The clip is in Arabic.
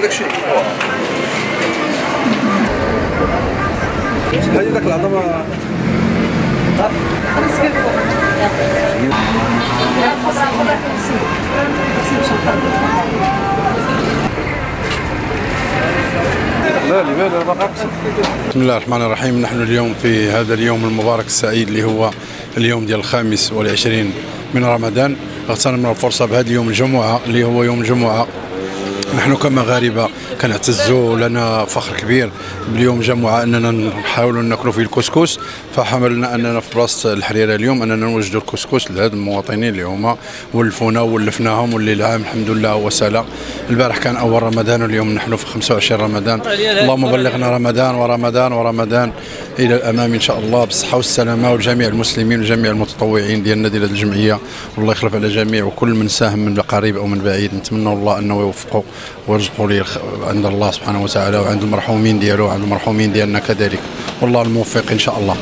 داك بسم الله الرحمن الرحيم. نحن اليوم في هذا اليوم المبارك السعيد اللي هو اليوم ديال الخامس والعشرين من رمضان. اغتنمنا الفرصة بهذا اليوم الجمعة اللي هو يوم الجمعة. نحن كمغاربه كنعتزوا لنا فخر كبير. باليوم جمعة أننا نحاولوا ناكلوا فيه الكسكس فحملنا أننا في بلاصة الحريرة اليوم أننا نوجدوا الكسكس لهاد المواطنين اللي هما ولفونا ولفناهم واللي العام الحمد لله سلا البارح كان أول رمضان واليوم نحن في 25 رمضان. اللهم بلغنا رمضان ورمضان ورمضان إلى الأمام إن شاء الله بالصحة والسلامة وجميع المسلمين وجميع المتطوعين ديالنا ديال الجمعية. والله يخلف على جميع وكل من ساهم من قريب أو من بعيد. نتمنى الله أنه يوفقه. ورزقوا لي عند الله سبحانه وتعالى وعند المرحومين ديالو وعند المرحومين ديالنا كذلك. والله الموفق إن شاء الله.